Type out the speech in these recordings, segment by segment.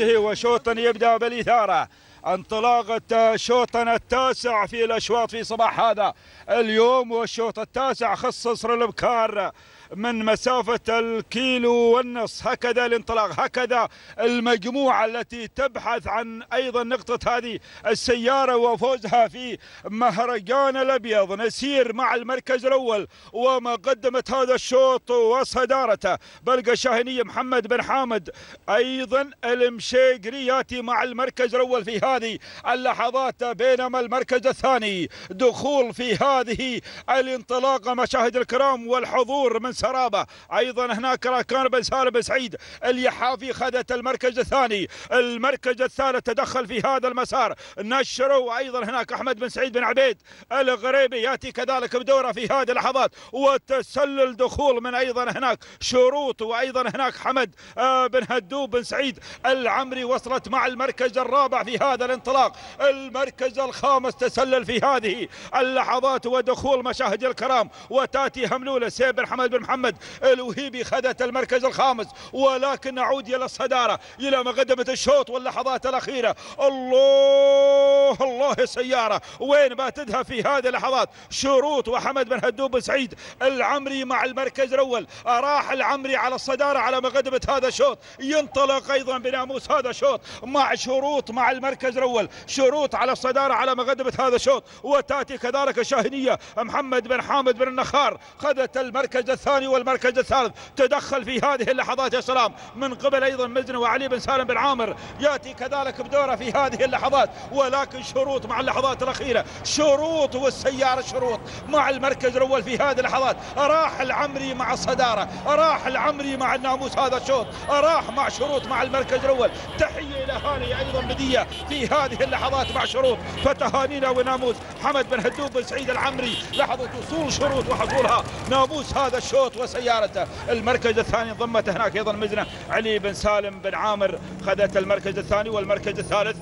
انتهي وشوط يبدأ بالإثارة. انطلاقة شوطنا التاسع في الأشواط في صباح هذا. اليوم والشوط التاسع خصص الإبكار من مسافة الكيلو والنص. هكذا الانطلاق هكذا المجموعة التي تبحث عن أيضا نقطة هذه السيارة وفوزها في مهرجان الأبيض. نسير مع المركز الأول وما قدمت هذا الشوط وصدارته. بلقى الشاهنية محمد بن حامد. أيضا المشيقري يأتي مع المركز الأول في هذه اللحظات بينما المركز الثاني. دخول في هذه الانطلاقة مشاهد الكرام والحضور من سرابة. أيضا هناك راكان بن سالم بن سعيد اليحافي خذت المركز الثاني. المركز الثالث تدخل في هذا المسار. نشروا أيضا هناك أحمد بن سعيد بن عبيد الغريبي يأتي كذلك بدورة في هذه اللحظات. وتسلل دخول من أيضا هناك شروط وأيضا هناك حمد آه، بن هدوب بن سعيد العمري وصلت مع المركز الرابع في هذا الانطلاق. المركز الخامس تسلل في هذه اللحظات ودخول مشاهد الكرام وتأتي هملولة سيب بن حمد بن محمد. الوهيبي خذت المركز الخامس ولكن نعود إلى الصدارة إلى مقدمة الشوط واللحظات الأخيرة. الله الله سيارة وين ما تذهب في هذه اللحظات؟ شروط وحمد بن هدوب سعيد العمري مع المركز الأول. راح العمري على الصدارة على مقدمة هذا الشوط. ينطلق أيضا بناموس هذا الشوط مع شروط مع المركز الأول شروط على الصدارة على مقدمه هذا الشوط. وتأتي كذلك الشاهنيه محمد بن حامد بن النخار. خذت المركز الثاني والمركز الثالث. تدخل في هذه اللحظات يا سلام. من قبل أيضا مزن وعلي بن سالم بن عامر. يأتي كذلك بدوره في هذه اللحظات. ولكن شروط مع اللحظات الأخيرة. شروط والسيارة شروط. مع المركز الأول في هذه اللحظات. راح العمري مع الصداره راح العمري مع الناموس هذا الشوط. راح مع شروط مع المركز الأول. تحية إلى هاني أيضا بدية. في هذه اللحظات مع شروط فتهانينا وناموس حمد بن هدوب بن سعيد العمري لحظة وصول شروط وحصولها. ناموس هذا الشوط وسيارته. المركز الثاني ضمت هناك أيضا مزنة. علي بن سالم بن عامر خذت المركز الثاني والمركز الثالث.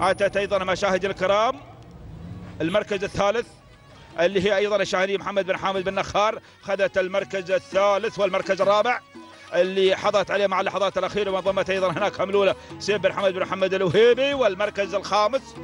أتت أيضا مشاهد الكرام. المركز الثالث اللي هي أيضا الشاهنيه محمد بن حامد بن نخار خذت المركز الثالث والمركز الرابع. اللي حضرت عليه مع اللحظات الأخيرة وانضمت أيضا هناك هملوله سيف بن حمد بن محمد الوهيبي والمركز الخامس.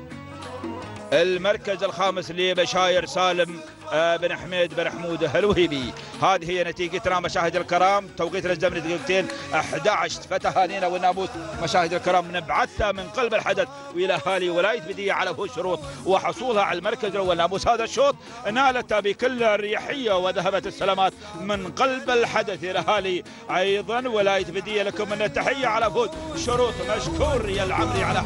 المركز الخامس لبشاير سالم. بن حميد بن حمود الوهيبي هذه هي نتيجتنا مشاهد الكرام. توقيتنا الزمني دقيقتين 11 فتهانينا والناموس مشاهد الكرام نبعثها من قلب الحدث والى أهالي ولاية بديه على فوز شروط وحصولها على المركز الأول. ناموس هذا الشوط نالتها بكل الريحية وذهبت السلامات من قلب الحدث إلى أهالي. أيضا ولاية بديه لكم من التحية على فوز. شروط مشكور. يا العمري على